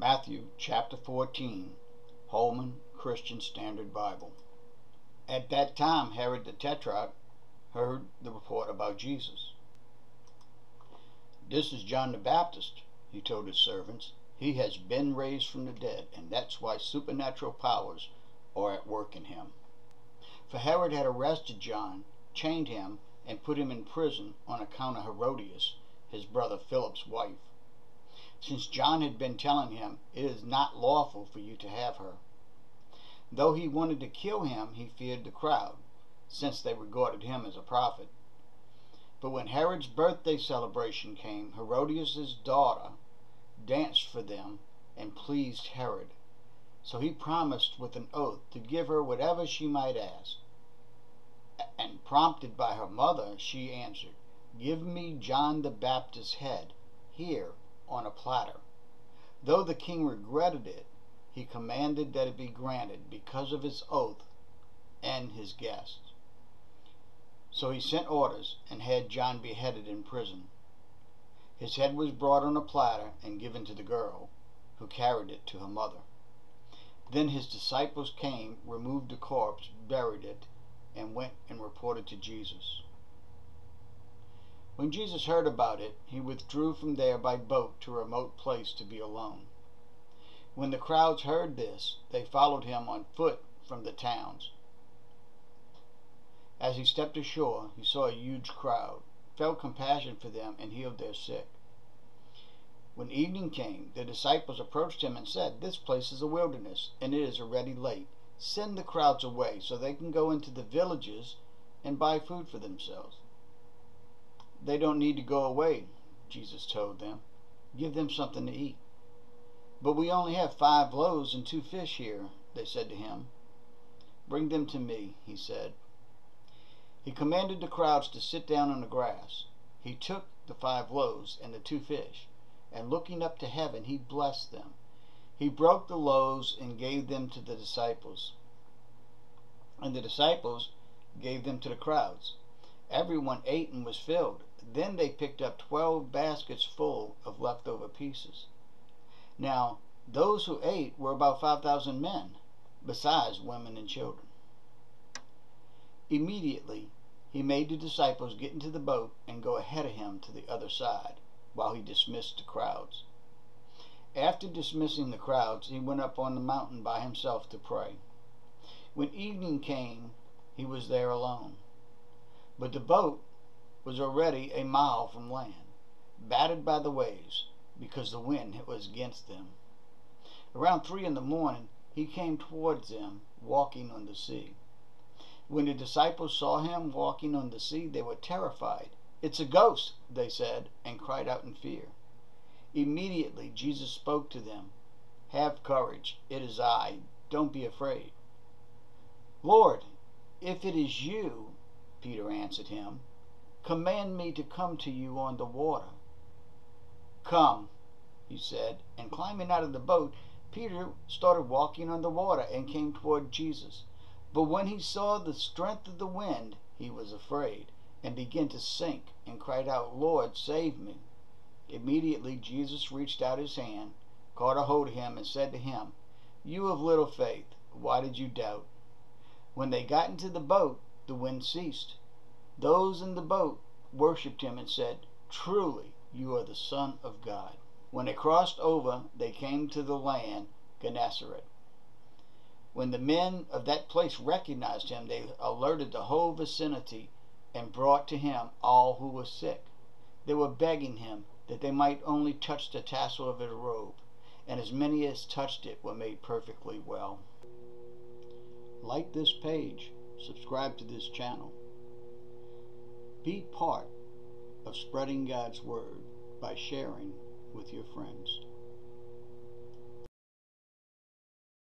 Matthew chapter 14, Holman Christian Standard Bible. At that time, Herod the Tetrarch heard the report about Jesus. This is John the Baptist, he told his servants. He has been raised from the dead, and that's why supernatural powers are at work in him. For Herod had arrested John, chained him, and put him in prison on account of Herodias, his brother Philip's wife. Since John had been telling him, It is not lawful for you to have her. Though he wanted to kill him, he feared the crowd, since they regarded him as a prophet. But when Herod's birthday celebration came, Herodias' daughter danced for them and pleased Herod. So he promised with an oath to give her whatever she might ask. And prompted by her mother, she answered, Give me John the Baptist's head, here on a platter. Though the king regretted it, he commanded that it be granted because of his oath and his guests. So he sent orders and had John beheaded in prison. His head was brought on a platter and given to the girl, who carried it to her mother. Then his disciples came, removed the corpse, buried it, and went and reported to Jesus. When Jesus heard about it, he withdrew from there by boat to a remote place to be alone. When the crowds heard this, they followed him on foot from the towns. As he stepped ashore, he saw a huge crowd, felt compassion for them, and healed their sick. When evening came, the disciples approached him and said, This place is a wilderness, and it is already late. Send the crowds away so they can go into the villages and buy food for themselves. They don't need to go away, Jesus told them. Give them something to eat. But we only have five loaves and two fish here, they said to him. Bring them to me, he said. He commanded the crowds to sit down on the grass. He took the five loaves and the two fish, and looking up to heaven, he blessed them. He broke the loaves and gave them to the disciples. And the disciples gave them to the crowds. Everyone ate and was filled. Then they picked up twelve baskets full of leftover pieces. Now, those who ate were about 5,000 men, besides women and children. Immediately, he made the disciples get into the boat and go ahead of him to the other side, while he dismissed the crowds. After dismissing the crowds, he went up on the mountain by himself to pray. When evening came, he was there alone. But the boat was already a mile from land, battered by the waves because the wind was against them. Around three in the morning, he came towards them, walking on the sea. When the disciples saw him walking on the sea, they were terrified. It's a ghost, they said, and cried out in fear. Immediately Jesus spoke to them. Have courage, it is I. Don't be afraid. Lord, if it is you, Peter answered him, command me to come to you on the water. Come, he said, and climbing out of the boat, Peter started walking on the water and came toward Jesus. But when he saw the strength of the wind, he was afraid and began to sink and cried out, Lord, save me. Immediately Jesus reached out his hand, caught a hold of him, and said to him, You of little faith, why did you doubt? When they got into the boat, the wind ceased. Those in the boat worshipped him and said, Truly, you are the Son of God. When they crossed over, they came to the land Gennesaret. When the men of that place recognized him, they alerted the whole vicinity and brought to him all who were sick. They were begging him that they might only touch the tassel of his robe, and as many as touched it were made perfectly well. Like this page, subscribe to this channel. Be part of spreading God's Word by sharing with your friends.